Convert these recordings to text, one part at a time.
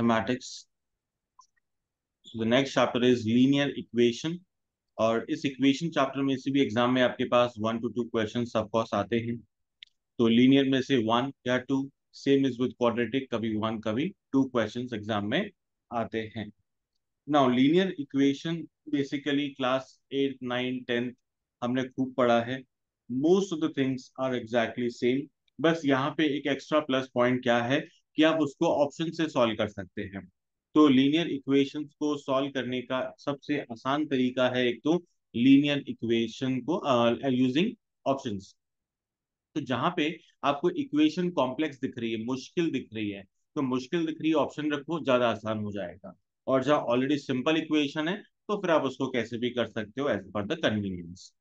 Mathematics the next chapter is linear equation और इस equation chapter में से भी एग्ज़ाम में आपके पास one two two question of course आते हैं। तो लीनियर में से वन या two same is with quadratic कभी वन कभी टू क्वेश्चंस एग्ज़ाम में आते हैं। Now linear equation basically class eight nine tenth हमने खूब पढ़ा है। Most of the things are exactly same बस यहाँ पे एक एक्स्ट्रा प्लस पॉइंट क्या है? कि आप उसको ऑप्शन से सॉल्व कर सकते हैं। तो लीनियर इक्वेशंस को सॉल्व करने का सबसे आसान तरीका है एक तो लीनियर इक्वेशन को यूजिंग uh, ऑप्शंस तो जहाँ पे आपको इक्वेशन कॉम्प्लेक्स दिख रही है मुश्किल दिख रही है तो मुश्किल दिख रही है ऑप्शन रखो ज़्यादा आसान हो जाएगा। और जहाँ ऑलरेडी सिंपल इक्वेशन है तो फिर आप उसको कैसे भी कर सकते हो एज पर द कन्वीनियंस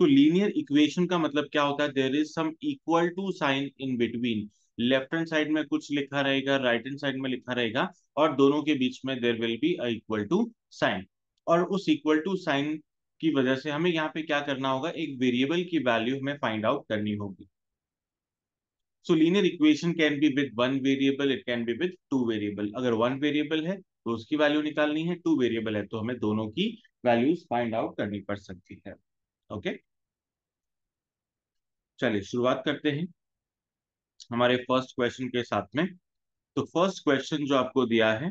तो लीनियर इक्वेशन का मतलब क्या होता है? There is some equal to sign in between left hand side में कुछ लिखा रहेगा, राइट हैंड साइड में लिखा रहेगा, और दोनों के बीच में there will be equal to sign और उस इक्वल टू साइन की वजह से हमें यहाँ पे क्या करना होगा? एक वेरिएबल की वैल्यू हमें फाइंड आउट करनी होगी। So linear equation can be with one variable it can be with two variable अगर वन वेरिएबल है तो उसकी वैल्यू निकालनी है टू वेरिएबल है तो हमें दोनों की वैल्यूज़ फाइंड आउट करनी पड़ सकती है। Okay okay? चलिए, शुरुआत करते हैं। हमारे फ़र्स्ट क्वेश्चन के साथ में। तो फ़र्स्ट क्वेश्चन जो आपको दिया है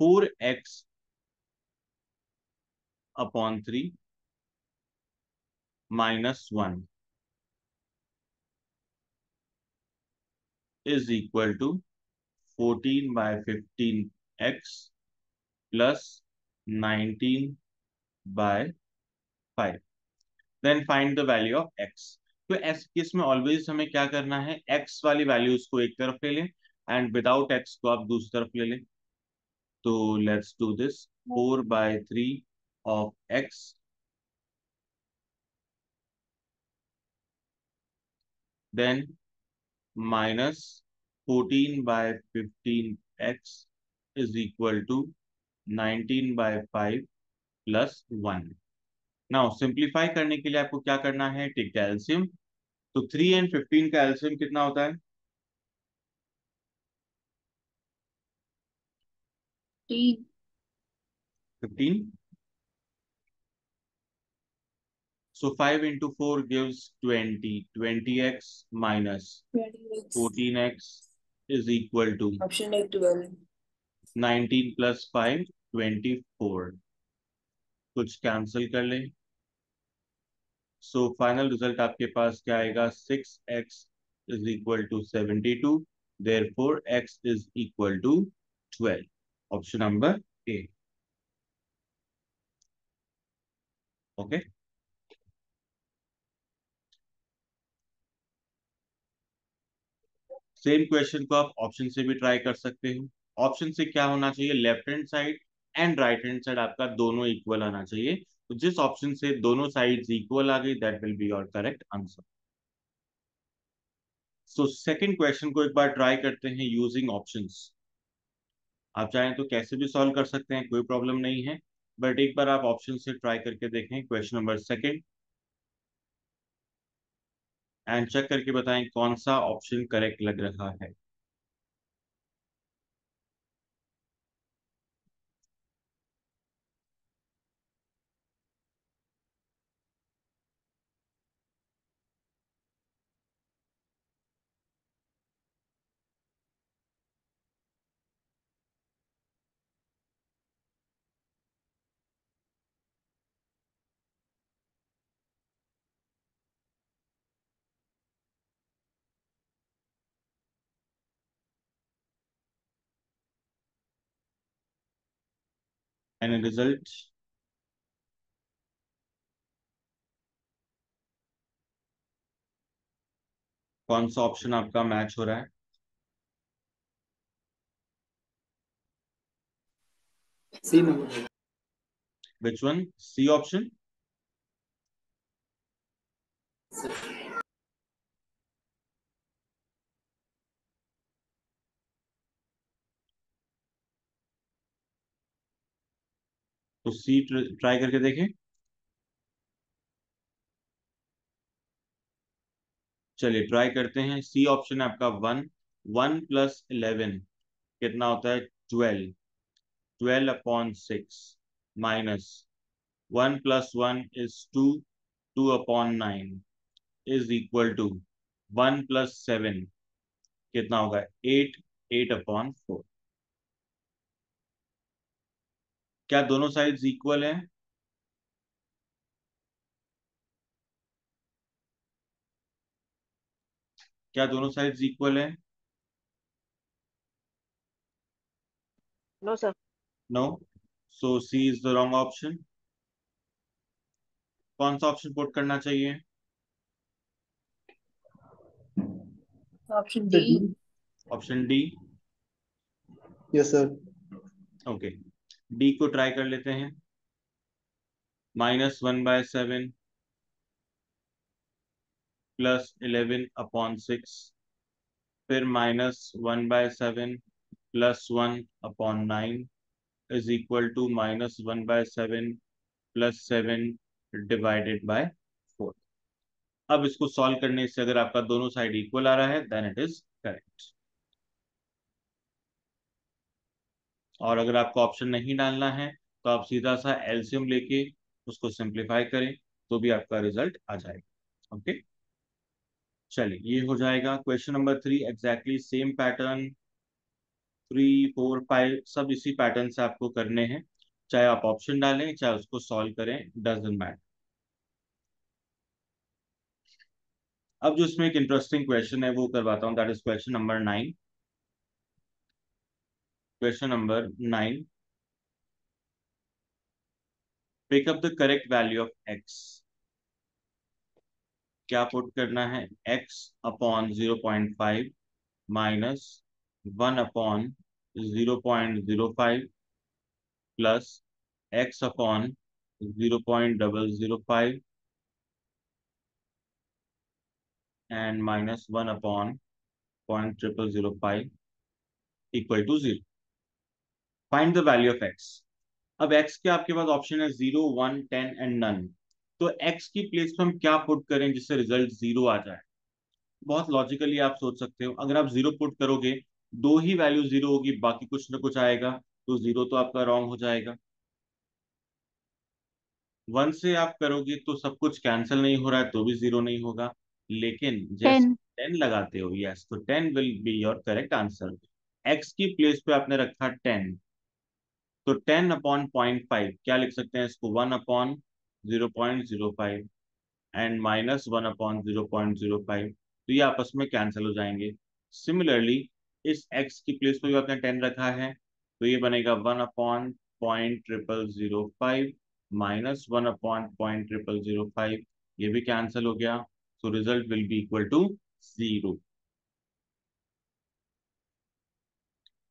four x upon three minus one is equal to fourteen by fifteen x plus nineteen by five then find the value of x तो एस केस में ऑलवेज हमें क्या करना है? एक्स वाली वैल्यूज़ को एक तरफ़ ले लें एंड विदाउट एक्स को आप दूसरी तरफ़ ले लें। तो let's do this four by three of x then minus fourteen by fifteen x is equal to nineteen by five plus one now simplify करने के लिए आपको क्या करना है? टेक द एलसीएम तो थ्री एंड फिफ्टीन का एल्शियम कितना होता है? Fifteen so five into four gives twenty twenty x minus fourteen x is equal to option nineteen plus five twenty four कुछ कैंसिल कर लें। सो फाइनल रिज़ल्ट आपके पास क्या आएगा? Six x is equal to seventy two there four x is equal to twelve option number A okay same question को आप option से भी ट्राई कर सकते हो। ऑप्शन से क्या होना चाहिए? Left hand side and right hand side आपका दोनों इक्वल आना चाहिए। तो जिस ऑप्शन से दोनों साइड्स इक्वल आ गई that will be your correct answer so second question को एक बार ट्राई करते हैं यूजिंग ऑप्शंस आप चाहें तो कैसे भी सॉल्व कर सकते हैं, कोई प्रॉब्लम नहीं है. बट एक बार आप ऑप्शन से ट्राई करके देखें question number second and check करके बताएँ कौन सा ऑप्शन करेक्ट लग रहा है. Any result? कौन सा ऑप्शन आपका मैच हो रहा है? सी विच वन सी ऑप्शन तो सी ट्राई करके देखें। चलिए ट्राई करते हैं। सी ऑप्शन है आपका वन वन प्लस इलेवन कितना होता है? Twelve twelve upon six minus one plus one is two two upon nine is equal to one plus seven कितना होगा? 8 8 upon 4 क्या दोनों साइड्स इक्वल हैं? क्या दोनों साइड्स इक्वल हैं? No sir no so C is the wrong option कौन सा ऑप्शन पुट करना चाहिए? Option D. Option D yes sir okay D को ट्राई कर लेते हैं। Minus one by seven plus eleven upon six फिर minus one by seven plus one upon nine is equal to minus one by seven plus seven divided by four अब इसको solve करने से अगर आपका दोनों साइड इक्वल आ रहा है देन इट इज़ करेक्ट और अगर आपको ऑप्शन नहीं डालना है तो आप सीधा सा एल्सियम लेके उसको सिंप्लीफाई करें तो भी आपका रिज़ल्ट आ जाएगा ओके चलिए, ये हो जाएगा। Question number three exactly same pattern three four five सब इसी पैटर्न से आपको करने हैं। चाहे आप ऑप्शन डालें, चाहे उसको सॉल्व करें डजेंट मैटर अब जो इसमें एक इंटरेस्टिंग क्वेश्चन है, वो करवाता हूँ। That is question number nine question number nine up the correct value of x. क्या पुट करना है? X upon zero point five minus one upon zero point zero five plus x upon zero point double zero five and minus one upon point triple zero five equal to zero find the value of x अब x के आपके पास option है zero one ten and none तो x की place पे हम क्या पुट करें जिससे रिज़ल्ट ज़ीरो आ जाए? बहुत लॉजिकली आप सोच सकते हो। अगर आप ज़ीरो पुट करोगे दो ही वैल्यू ज़ीरो होगी बाकी कुछ ना कुछ आएगा तो ज़ीरो तो आपका रॉन्ग हो जाएगा। वन से आप करोगे तो सब कुछ कैंसिल नहीं हो रहा है तो भी ज़ीरो नहीं होगा। लेकिन जैसे टेन लगाते हो यस तो ten will be your correct answer x की प्लेस पे आपने रखा टेन तो टेन अपॉन पॉइंट फाइव क्या लिख सकते हैं इसको? One upon zero point zero five and minus one upon zero point zero five तो ये आपस में कैंसिल हो जाएँगे। सिमिलरली इस x की प्लेस पे भी आपने टेन रखा है तो ये बनेगा one upon point triple zero five minus one upon point triple zero five ये भी कैंसिल हो गया। So result will be equal to zero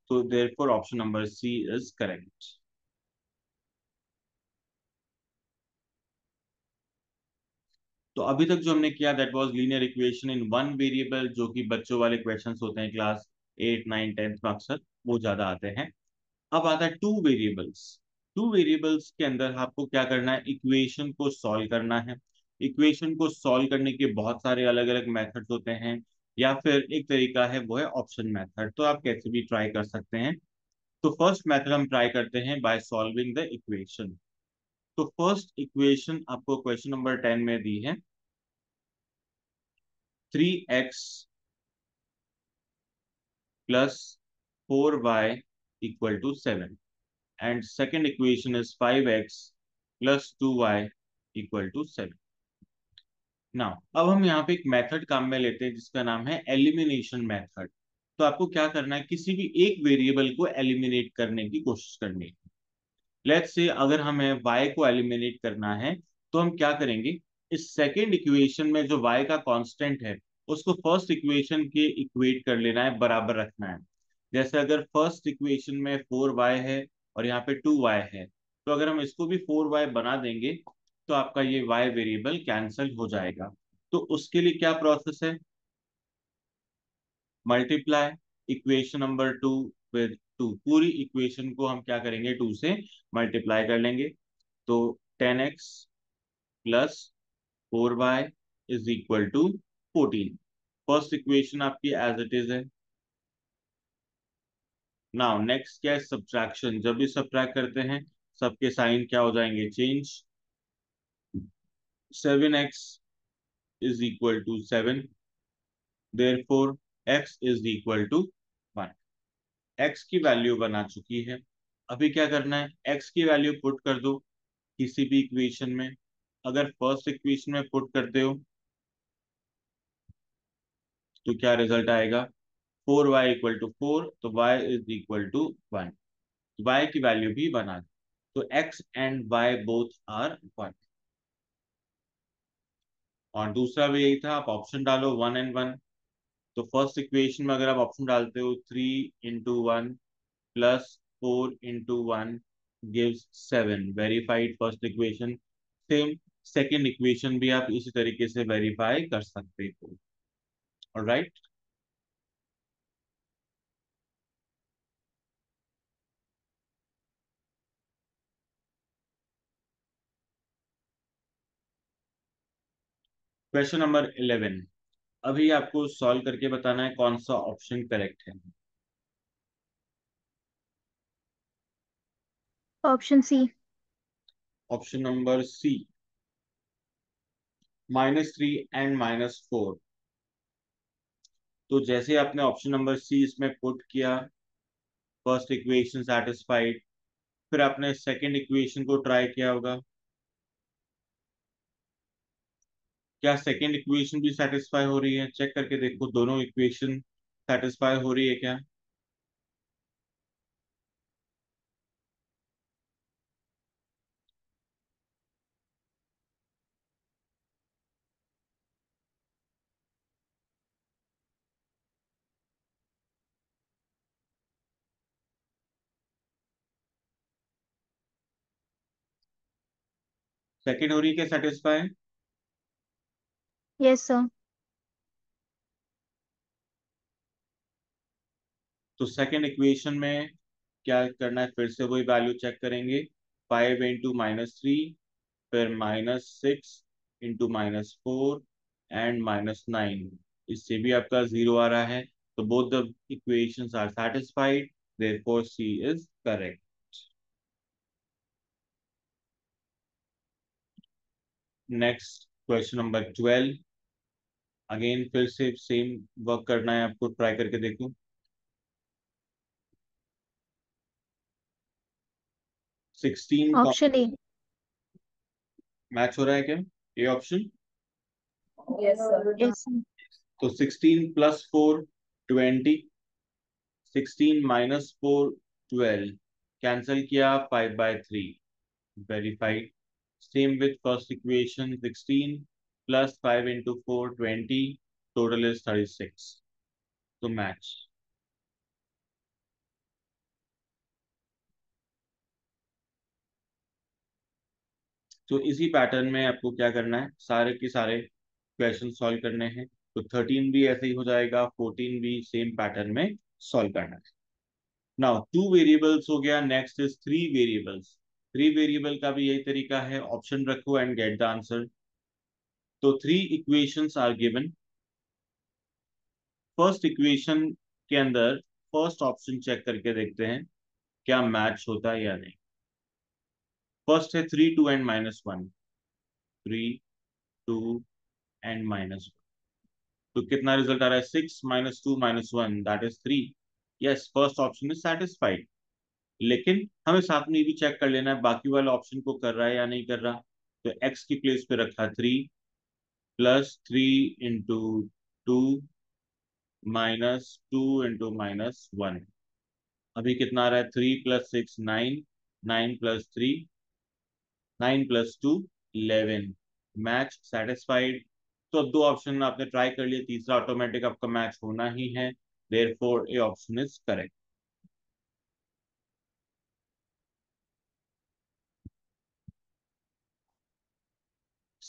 so, therefore, option number c is correct. तो अभी तक जो हमने किया that was linear equation in one variable जो कि बच्चों वाले क्वेश्चंस होते हैं क्लास एट नाइन टेंथ में अक्सर, वो ज़्यादा आते हैं। अब आता है टू वेरिएबल्स टू वेरिएबल्स के अंदर आपको क्या करना है? इक्वेशन को सॉल्व करना है। इक्वेशन को सॉल्व करने के बहुत सारे अलग अलग मेथड्स होते हैं। या फिर एक तरीका है, वो है ऑप्शन मेथड तो आप कैसे भी ट्राई कर सकते हैं। तो फ़र्स्ट मेथड हम ट्राई करते हैं बाय सॉल्विंग द इक्वेशन तो फ़र्स्ट इक्वेशन आपको क्वेश्चन नंबर टेन में दी है। Three x plus four y equal to seven and second equation is five x plus two y equal to seven ना अब हम यहाँ पे एक मेथड काम में लेते हैं, जिसका नाम है एलिमिनेशन मेथड तो आपको क्या करना है, किसी भी एक वेरिएबल को एलिमिनेट करने की कोशिश करनी है। लेट्स से अगर हमें वाई को एलिमिनेट करना है तो हम क्या करेंगे, इस सेकेंड इक्वेशन में जो वाई का कॉन्स्टेंट है, उसको फ़र्स्ट इक्वेशन के इक्वेट कर लेना है, बराबर रखना है। जैसे अगर फ़र्स्ट इक्वेशन में फोर वाई है और यहाँ पे टू वाई है तो अगर हम इसको भी फोर वाई बना देंगे तो आपका ये y वेरिएबल कैंसिल हो जाएगा। तो उसके लिए क्या प्रोसेस है? Multiply equation number two with two पूरी इक्वेशन को हम क्या करेंगे? टू से मल्टीप्लाई कर लेंगे। तो ten x plus four y is equal to fourteen first equation आपकी एज इट इज़ है। नाउ नेक्स्ट क्या है? सब्ट्रैक्शन जब भी सब्ट्रैक्ट करते हैं, सबके साइन क्या हो जाएँगे? Change seven x is equal to seven there four x is equal to one x की वैल्यू बना चुकी है। अभी क्या करना है? एक्स की वैल्यू पुट कर दो किसी भी इक्वेशन में। अगर फ़र्स्ट इक्वेशन में पुट करते हो तो क्या रिज़ल्ट आएगा? Four y equal to four तो y is equal to one y की वैल्यू भी बना दो। तो x and y both are one और दूसरा भी यही था, आप ऑप्शन डालो वन एंड वन तो फ़र्स्ट इक्वेशन में अगर आप ऑप्शन डालते हो three into one plus four into one gives seven verified first equation same second equation भी आप इसी तरीके से वेरीफाई कर सकते हो. राइट क्वेश्चन नंबर इलेवन अभी आपको सॉल्व करके बताना है कौन सा ऑप्शन करेक्ट है। Option C option number C minus three and minus four तो जैसे आपने ऑप्शन नंबर सी इसमें पुट किया फ़र्स्ट इक्वेशन सेटिस्फाइड फिर आपने सेकंड इक्वेशन को ट्राई किया होगा। क्या सेकंड इक्वेशन भी सेटिस्फाई हो रही है? चेक करके देखो, दोनों इक्वेशन सेटिस्फाई हो रही है क्या? सेकेंड हो रही है क्या? सेटिस्फाई यस सर तो सेकंड इक्वेशन में क्या करना है? फिर से वही वैल्यू चेक करेंगे। फाइव इंटू माइनस थ्री फिर minus six into minus four and minus nine इससे भी आपका ज़ीरो आ रहा है। तो both the equations are satisfied therefore C is correct. Next question number twelve again फिर से सेम वर्क करना है आपको ट्राई करके देखो। सिक्सटीन ऑप्शन ए मैच हो रहा है क्या? A option. तो sixteen plus four twenty sixteen minus four twelve cancel किया five by three verified same with first equation sixteen plus five into four twenty total is thirty six तो match तो इसी pattern में आपको क्या करना है? सारे के सारे क्वेश्चन सॉल्व करने हैं। तो थर्टीन भी ऐसे ही हो जाएगा फोर्टीन भी सेम पैटर्न में सॉल्व करना है। नाउ टू वेरिएबल्स हो गया। Next is three variables three variable का भी यही तरीका है। ऑप्शन रखो एंड गेट द आंसर तो three equations are given first equation के अंदर फ़र्स्ट ऑप्शन चेक करके देखते हैं, क्या मैच होता है या नहीं। फ़र्स्ट है three two and minus one three two and minus तो कितना रिज़ल्ट आ रहा है? Six minus two minus one that is three yes first option is satisfied लेकिन हमें साथ में ये भी चेक कर लेना है, बाकी वाले ऑप्शन को कर रहा है या नहीं कर रहा। तो एक्स की प्लेस पे रखा three plus three into two minus two into minus one अभी कितना आ रहा है? Three plus six nine nine plus three nine plus two eleven match satisfied तो अब दो ऑप्शन आपने ट्राई कर लिया तीसरा ऑटोमेटिक आपका मैच होना ही है. There four A option is correct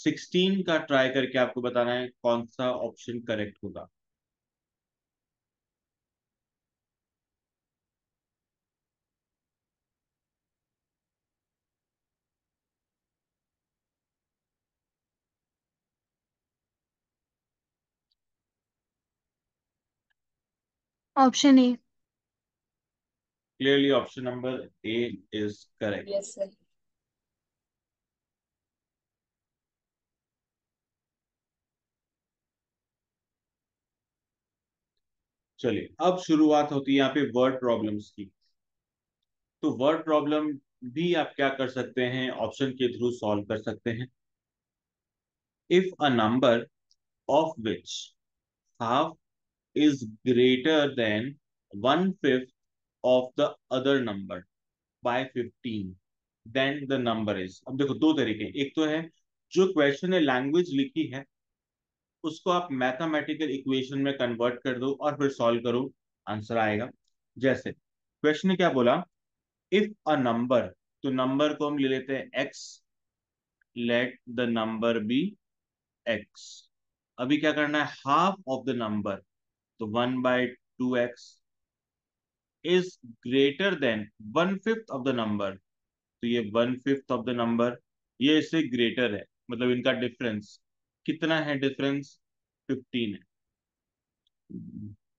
sixteen का ट्राई करके आपको बताना है कौन सा ऑप्शन करेक्ट होगा option A Clearly, option number A is correct. Yes, sir. चलिए, अब शुरुआत होती है यहाँ पे वर्ड प्रॉब्लम्स की। तो वर्ड प्रॉब्लम भी आप क्या कर सकते हैं? ऑप्शन के थ्रू सॉल्व कर सकते हैं। If a number of which half is greater than one fifth of the other number by fifteen then the number is अब देखो दो तरीके एक तो है, जो क्वेश्चन ने लैंग्वेज लिखी है उसको आप मैथमेटिकल इक्वेशन में कन्वर्ट कर दो और फिर सॉल्व करो। आंसर आएगा। जैसे क्वेश्चन क्या बोला? इफ़ अ नंबर तो नंबर को हम ले लेते हैं x let the number be x अभी क्या करना है? हाफ़ ऑफ़ द नंबर तो one by two x is greater than one fifth of the number तो ये one fifth of the number ये इससे ग्रेटर है मतलब इनका डिफरेंस कितना है डिफरेंस फिफ्टीन है।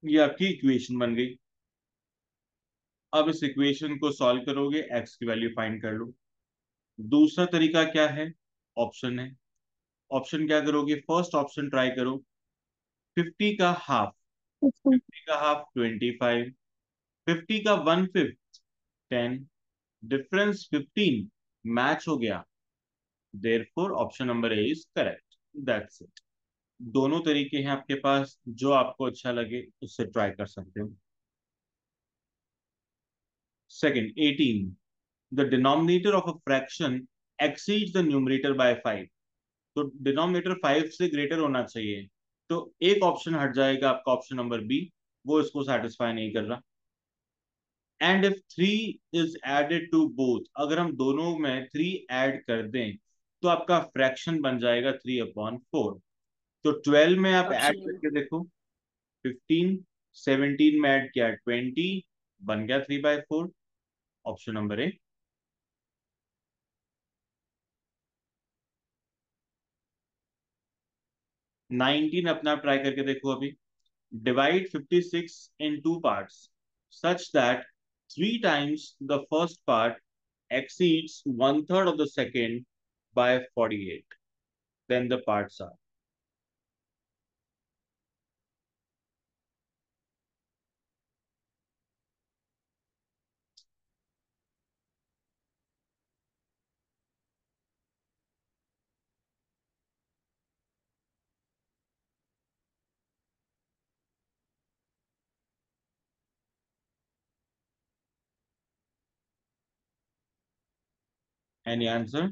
ये आपकी इक्वेशन बन गई। अब इस इक्वेशन को सॉल्व करोगे एक्स की वैल्यू फाइंड कर लो। दूसरा तरीका क्या है? ऑप्शन है। ऑप्शन क्या करोगे? फ़र्स्ट ऑप्शन ट्राई करो। फिफ्टी का हाफ़ फिफ्टी का हाफ़ ट्वेंटी फाइव फिफ्टी का one fifth ten difference fifteen match हो गया। There four option number A is correct that's it दोनों तरीके हैं आपके पास, जो आपको अच्छा लगे, उससे ट्राई कर सकते हो। Second eighteen the denominator of a fraction exceed the numerator by five तो डिनोमिनेटर फाइव से ग्रेटर होना चाहिए। तो एक ऑप्शन हट जाएगा आपका ऑप्शन नंबर बी वो इसको सेटिस्फाई नहीं कर रहा। And if three is added to both अगर हम दोनों में थ्री ऐड कर दें तो आपका फ्रैक्शन बन जाएगा थ्री अपॉन फोर तो ट्वेल्व में आप ऐड करके देखो. फिफ्टीन सेवनटीन में ऐड किया ट्वेंटी बन गया three by four option number A nineteen अपना ट्राई करके देखो अभी. Divide fifty six in two part such that three times the first part exceeds one third of the second by 48 then the parts are Any answer?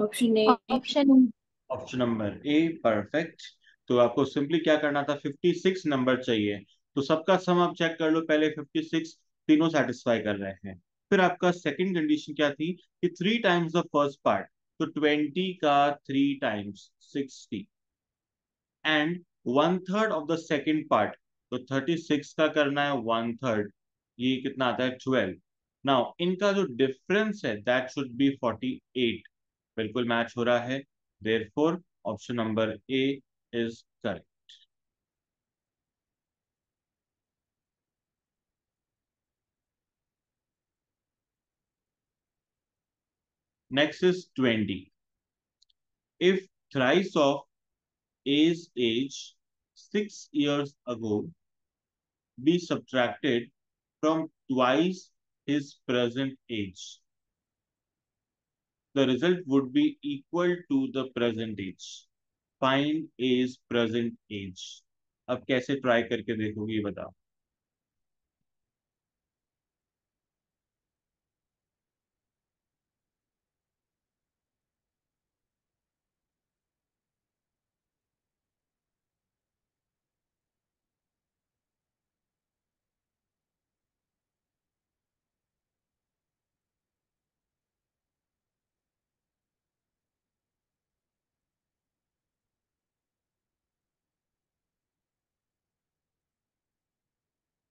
Option A. Option option number A perfect तो आपको simply क्या करना था? 56 number चाहिए। तो सबका सम आप check कर लो पहले 56 तीनों सेटिस्फाई कर रहे हैं। फिर आपका सेकंड कंडीशन क्या थी? कि three times the first part तो 20 का three times 60 and one third of the second part तो 36 का करना है वन थर्ड ये कितना आता है? 12 नाउ इनका जो डिफरेंस है दैट शुड बी 48 बिल्कुल मैच हो रहा है। There four option number A is correct next is twenty if thrice of age age six years ago be subtracted from twice his present age the result would be equal to the present age. Find A's present age. अब कैसे try करके देखोगे बताओ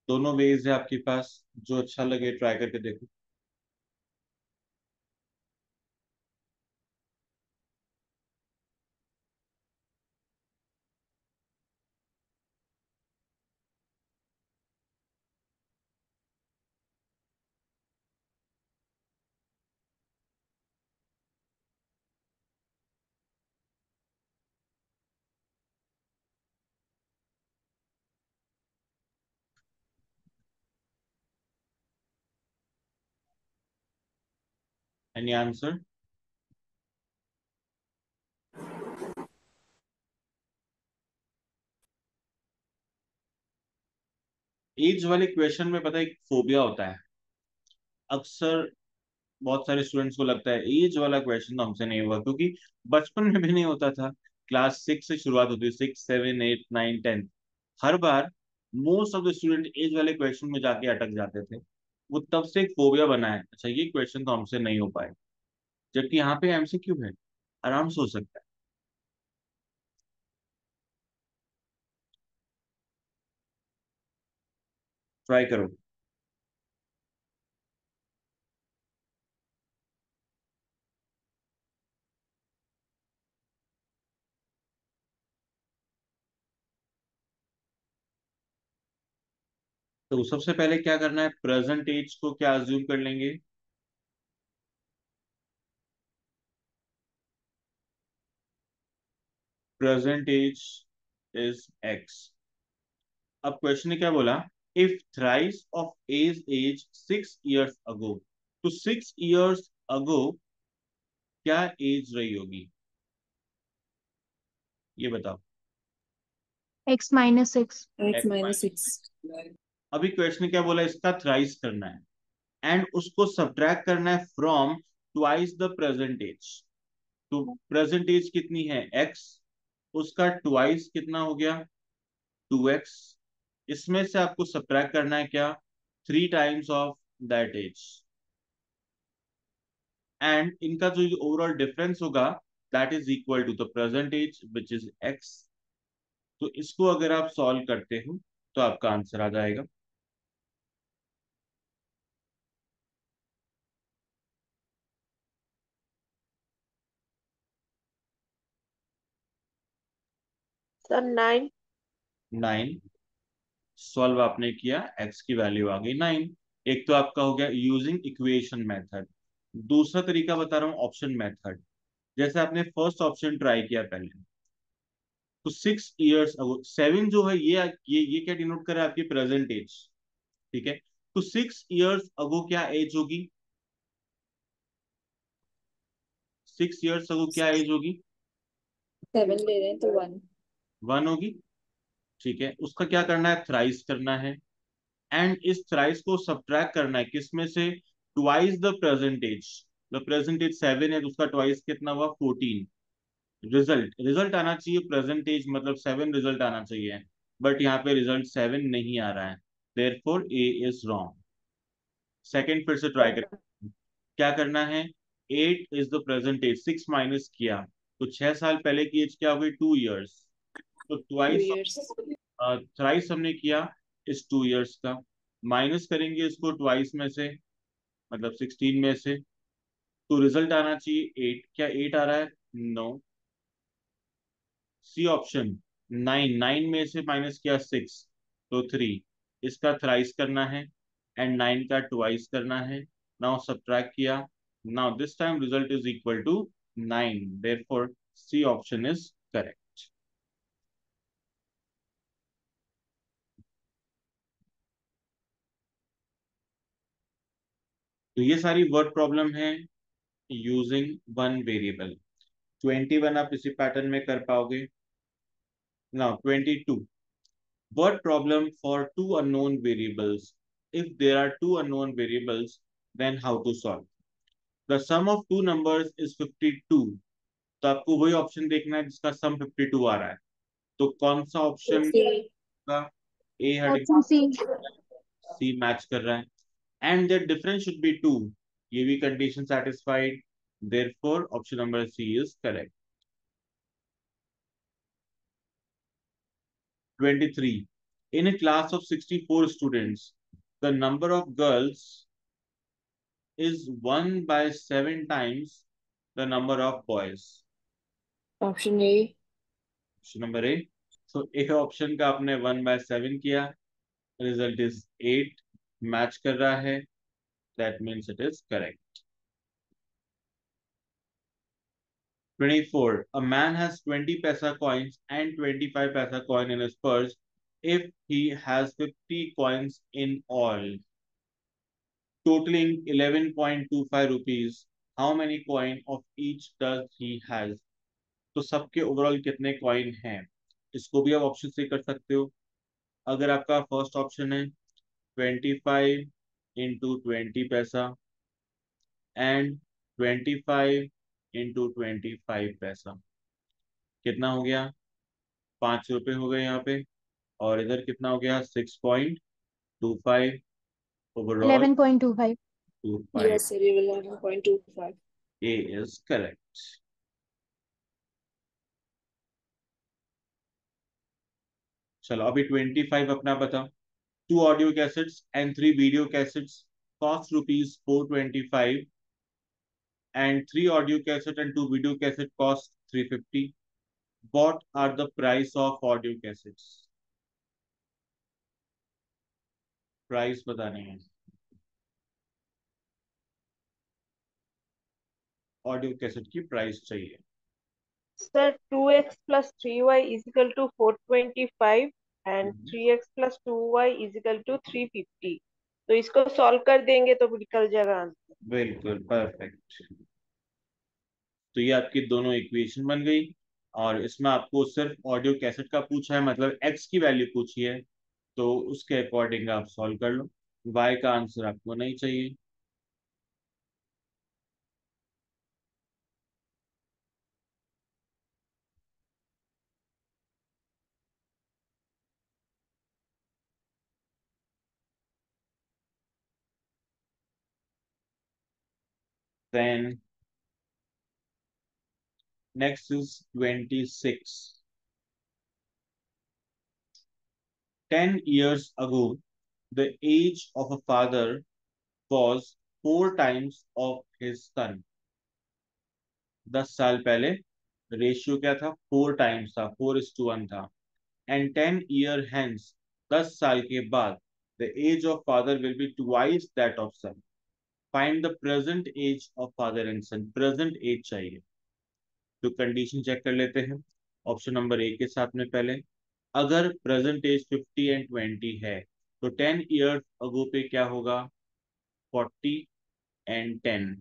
दोनों ways है आपके पास जो अच्छा लगे ट्राई करके देखो। एनी आंसर एज वाले क्वेश्चन में पता है एक फोबिया होता है। अक्सर बहुत सारे स्टूडेंट्स को लगता है एज वाला क्वेश्चन तो हमसे नहीं हुआ, क्योंकि बचपन में भी नहीं होता था। क्लास सिक्स से शुरुआत होती है six seven eight nine tenth her bar most of the student age वाले क्वेश्चन में जाके अटक जाते थे। वो तब से एक फोबिया बना है। अच्छा ये क्वेश्चन तो हमसे नहीं हो पाए जबकि यहाँ पे एमसीक्यू है, आराम से हो सकता है। ट्राई करो। तो सबसे पहले क्या करना है? प्रेजेंट एज को क्या अज्यूम कर लेंगे? प्रेजेंट एज इज़ एक्स अब क्वेश्चन ने क्या बोला? If thrice of age age six years ago तो सिक्स इयर्स अगो क्या एज रही होगी? ये बताओ। X minus six X minus six. अभी क्वेश्चन क्या बोला इसका थ्राइस करना है। एंड उसको सब्ट्रैक्ट करना है from twice the present age तो प्रेजेंट एज कितनी है? एक्स उसका ट्वाइस कितना हो गया? टू एक्स इसमें से आपको सब्ट्रैक्ट करना है क्या? Three times of that age and इनका जो ओवरऑल डिफरेंस होगा that is equal to the present age which is X तो इसको अगर आप सॉल्व करते हो तो आपका आंसर आ जाएगा। सर नाइन नाइन सॉल्व आपने किया एक्स की वैल्यू आ गई नाइन एक तो आपका हो गया यूजिंग इक्वेशन मेथड दूसरा तरीका बता रहा हूँ ऑप्शन मेथड जैसे आपने फ़र्स्ट ऑप्शन ट्राई किया पहले। तो सिक्स इयर्स अगो सेवन जो है ये ये ये क्या डिनोट कर रहा है आपकी प्रेजेंट एज ठीक है? तो सिक्स इयर्स अगो क्या एज होगी? सिक्स इयर्स अगो क्या एज होगी? Seven ले रहे हैं तो one. वन होगी, ठीक है? उसका क्या करना है? थ्राइस करना है। एंड इस थ्राइस को सब्ट्रैक्ट करना है किसमें से? Twice the present age the present age seven है तो उसका ट्वाइस कितना हुआ? फोर्टीन रिज़ल्ट रिज़ल्ट आना चाहिए प्रेजेंट एज मतलब सेवन रिज़ल्ट आना चाहिए। बट यहाँ पे रिज़ल्ट सेवन नहीं आ रहा है। There four A is wrong second फिर से ट्राई कर। क्या करना है? Eight is the present age six minus किया। तो छह साल पहले की एज क्या हो गई टू ईयर्स तो ट्वाइस थ्राइस हमने किया इस टू इयर्स का। माइनस करेंगे इसको ट्वाइस में से मतलब सिक्सटीन में से। तो रिज़ल्ट आना चाहिए एट क्या एट आ रहा है? No C option nine nine में से माइनस किया सिक्स तो थ्री इसका थ्राइस करना है एंड नाइन का ट्वाइस करना है। नाउ सब्ट्रैक्ट किया। Now this time result is equal to nine therefore C option is correct तो ये सारी वर्ड प्रॉब्लम है using one variable twenty one आप इसी पैटर्न में कर पाओगे. Now twenty two word problem for two unknown variables if there are two unknown variables then how to solve? The sum of two numbers is 52 तो आपको वही option देखना है जिसका सम 52 आ रहा है. तो कौन सा ऑप्शन का ए सी सी मैच कर रहा है? And the difference should be two ये भी condition satisfied therefore option number C is correct 23 in a class of 64 students the number of girls is 1 by 7 times the number of boys Option A. Option number A so A option का आपने 1 by 7 किया result is 8 match कर रहा है that means it is correct 24 a man has 20 paisa coins and 25 paisa coin in his purse if he has 50 coins in all totaling 11.25 rupees how many coin of each does he has तो सबके overall कितने coin हैं इसको भी आप option से कर सकते हो अगर आपका फ़र्स्ट ऑप्शन है twenty five into twenty paisa and twenty five into twenty five paisa कितना हो गया पाँच रुपये हो गए यहाँ पे और इधर कितना हो गया six point two five overall 11.25 two five Yes, sir. Eleven point two five. A is correct. चलो अभी 25 अपना बता two audio cassettes and three video cassettes cost rupees 425 and three audio cassette and two video cassette cost 350 what are the price of audio cassettes price बतानी है audio cassette की price चाहिए Sir, 2x plus 3y is equal to 425 and Mhm. 3x plus 2y is equal to 350. तो इसको solve कर देंगे तो निकल जाएगा आंसर बिल्कुल परफेक्ट तो ये आपकी दोनों इक्वेशन बन गई। और इसमें आपको सिर्फ़ ऑडियो कैसेट का पूछा है मतलब एक्स की वैल्यू पूछी है तो उसके अकॉर्डिंग आप सॉल्व कर लो। वाई का आंसर आपको नहीं चाहिए। Then next is 26 10 years ago, the age of a father was four times of his son. दस साल पहले रेशियो क्या था? फोर टाइम्स था. फोर इज़ टू वन था. एंड टेन ईयर हेंस दस साल के बाद the age of father will be twice that of son find the present age of father and son present age चाहिए। तो कंडीशन चेक कर लेते हैं। ऑप्शन नंबर ए के साथ में पहले। अगर प्रेजेंट एज 50 एंड 20 है तो 10 इयर्स अगो पे क्या होगा? 40 एंड 10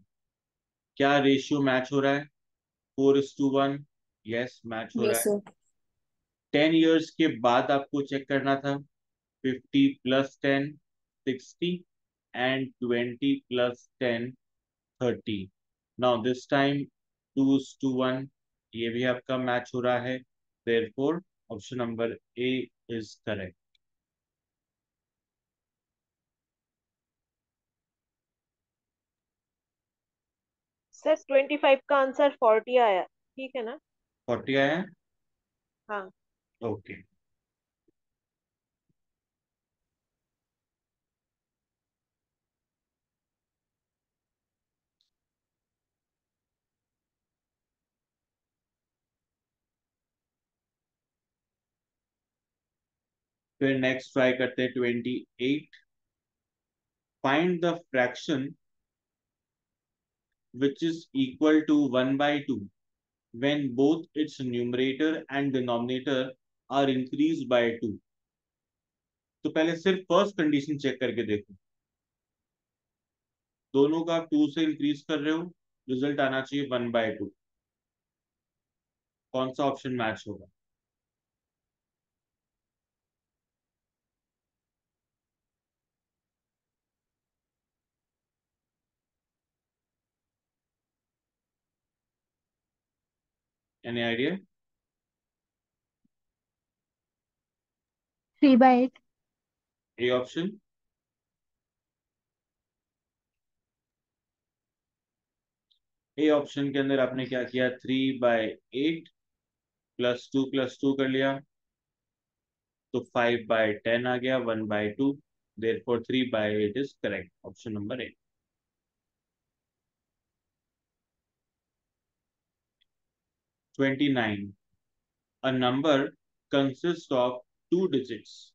क्या रेशियो मैच हो रहा है? Four is to one yes match हो रहा है। टेन ईयर्स के बाद आपको चेक करना था। Fifty plus ten sixty and twenty plus ten thirty now this time two to one ये भी आपका मैच हो रहा है. Therefore option number A is correct sir 25 का आंसर 40 आया. ठीक है ना? फोर्टी आया? है. ओके फिर नेक्स्ट ट्राई करते हैं twenty eight find the fraction which is equal to 1 by 2 when both its numerator and denominator are increased by 2 तो पहले सिर्फ़ फ़र्स्ट कंडीशन चेक करके देखो। दोनों का टू से इंक्रीज कर रहे हो रिज़ल्ट आना चाहिए वन बाय टू कौन सा ऑप्शन मैच होगा? Any idea 3 by 8 A option A option के अंदर आपने क्या किया? Three by eight plus two plus two कर लिया। तो फाइव बाय टेन आ गया one by two there four three by eight is correct option number eight twenty nine a number consists of two digits.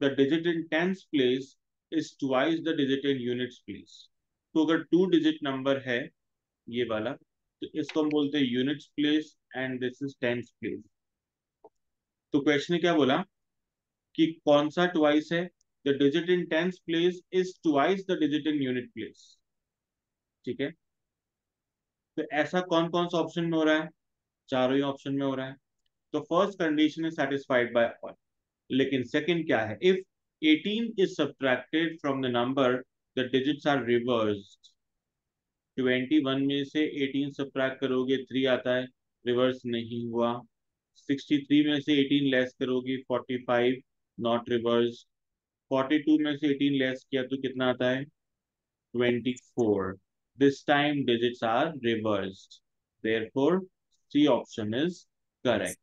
The digit in tens place is twice the digit in units place. तो अगर two digit number है, ये वाला तो इसको हम बोलते हैं units place and this is tens place तो क्वेश्चन क्या बोला? कि कौन सा ट्वाइस है? The digit in tens place is twice the digit in unit place ठीक है? तो ऐसा कौन कौन सा ऑप्शन में हो रहा है? चारों ही ऑप्शन में हो रहा है। तो first condition is satisfied by all लेकिन सेकंड क्या है? If 18 is subtracted from the number, the digits are reversed. 21 में से 18 सब्ट्रैक्ट करोगे 3 आता है रिवर्स नहीं हुआ. 63 में से 18 लेस करोगे 45 नॉट रिवर्स 42 में से 18 लेस किया तो कितना आता है? 24 this time digits are reversed. Therefore C option is correct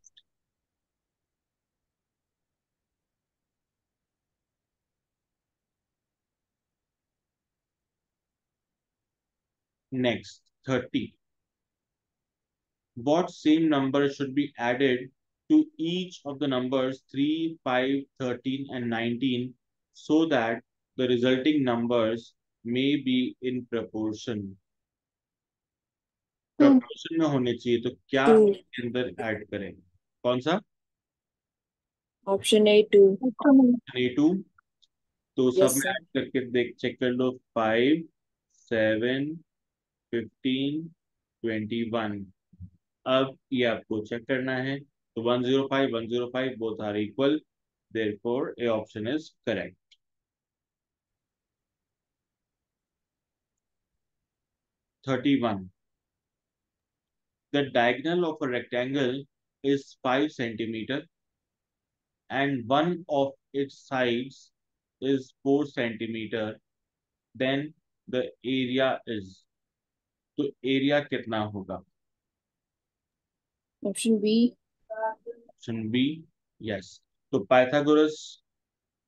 Next, 30. What same number should be added to each of the numbers 3, 5, 13 and 19 so that the resulting numbers may be in proportion? Proportion में होने चाहिए तो क्या. इसके अंदर add करें? कौन सा? Option A two. A two तो सब में ऐड करके देख चेक कर लो five seven fifteen twenty one अब ये आपको चेक करना है तो one zero five one zero five both are equal therefore a option is correct Thirty-one. The diagonal of a rectangle is five centimeter and one of its sides is four centimeter. Then the area is तो area कितना होगा Option B. Option B yes तो Pythagoras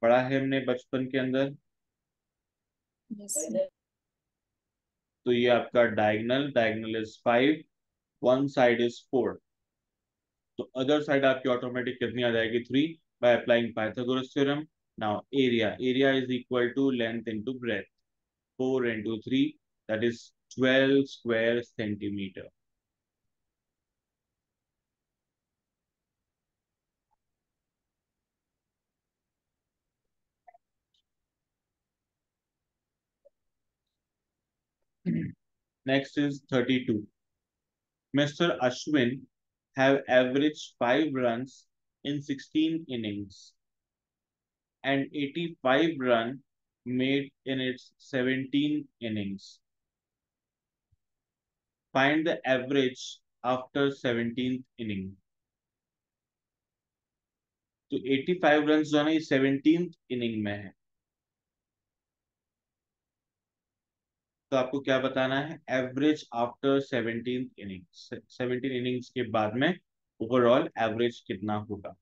पढ़ा है हमने बचपन के अंदर Yes. तो ये आपका diagonal diagonal is five one side is four. तो अदर साइड आपकी ऑटोमेटिक कितनी आ जाएगी? Three by applying Pythagoras theorem now area area is equal to length into breadth four into three that is twelve square centimetre Next is 32. Mr. Ashwin have averaged 5 runs in 16 innings and 85 run made in its 17 innings. Find the average after 17th inning. तो 85 run जो है ना ये 17th inning में है तो आपको क्या बताना है? Average after seventeen innings seventeen innings के बाद में ओवरऑल एवरेज कितना होगा?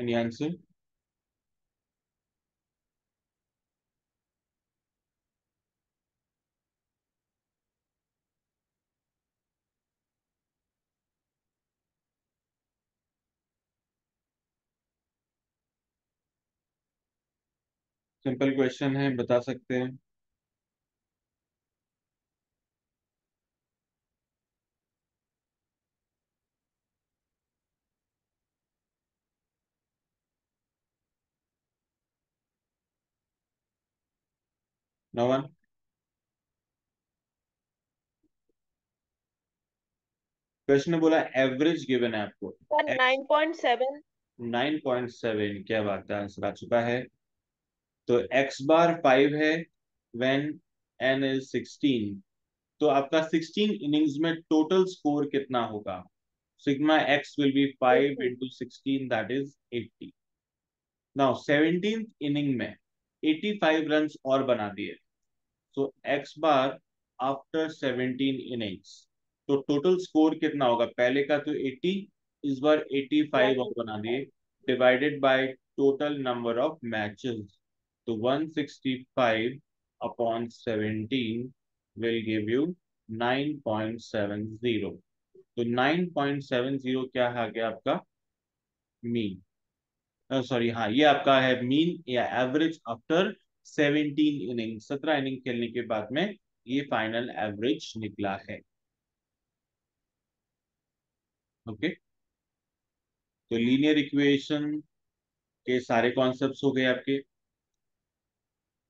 एनी आंसर सिंपल क्वेश्चन है बता सकते हैं। नो वन क्वेश्चन ने बोला एवरेज गिवन है आपको. सर नाइन पॉइंट सेवन क्या बात है? आंसर आ चुका है। तो x बार 5 है व्हेन n इज़ 16 तो आपका 16 इनिंग्स में टोटल स्कोर कितना होगा? Sigma x will be 5 into 16 that is 80 now 17th inning में 85 रन्स और बना दिए। So x bar after 17 innings तो टोटल स्कोर कितना होगा? पहले का तो 80 इस बार 85 और बना दिए। Divided by total number of matches तो 165 अपॉन 17 विल गिव यू 9.70 तो 9.70 क्या आ गया आपका? मीन सॉरी हाँ ये आपका है मीन या एवरेज आफ्टर सेवनटीन इनिंग सत्रह इनिंग खेलने के बाद में ये फाइनल एवरेज निकला है। ओके तो लीनियर इक्वेशन के सारे कॉन्सेप्ट्स हो गए आपके।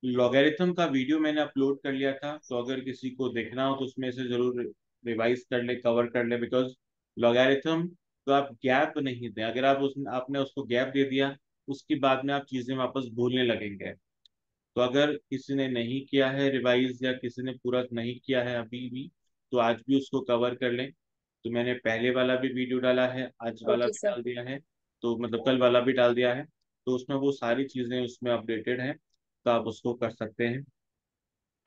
लॉगरिथम का वीडियो मैंने अपलोड कर लिया था तो अगर किसी को देखना हो तो उसमें से ज़रूर रिवाइज कर ले कवर कर ले बिकॉज़ लॉगरिथम तो आप गैप नहीं दें। अगर आप उस आपने उसको गैप दे दिया उसके बाद में आप चीज़ें वापस भूलने लगेंगे। तो अगर किसी ने नहीं किया है रिवाइज या किसी ने पूरा नहीं किया है अभी भी तो आज भी उसको कवर कर लें। तो मैंने पहले वाला भी वीडियो डाला है आज वाला भी डाल दिया है। तो मतलब कल वाला भी डाल दिया है। तो उसमें वो सारी चीज़ें उसमें अपडेटेड है तो आप उसको कर सकते हैं।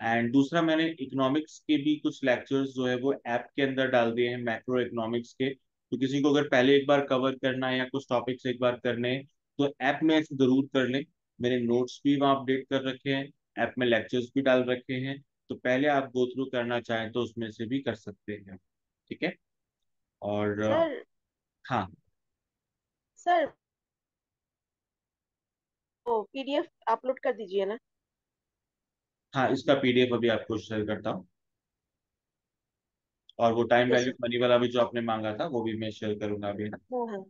एंड दूसरा मैंने इकोनॉमिक्स के भी कुछ लेक्चर्स जो है वो ऐप के अंदर डाल दिए हैं मैक्रो इकोनॉमिक्स के। तो किसी को अगर पहले एक बार कवर करना है या कुछ टॉपिक्स एक बार करने हैं तो ऐप में ऐसे ज़रूर कर लें। मैंने नोट्स भी वहाँ अपडेट कर रखे हैं ऐप में लेक्चर्स भी डाल रखे हैं तो पहले आप गो थ्रू करना चाहें तो उसमें से भी कर सकते हैं ठीक है? और सर हाँ। सर वो पीडीएफ अपलोड कर दीजिए ना। हाँ इसका पीडीएफ अभी आपको शेयर करता हूँ। और वो टाइम वैल्यू मनी वाला भी जो आपने मांगा था वो भी मैं शेयर करूँगा अभी। हाँ हाँ।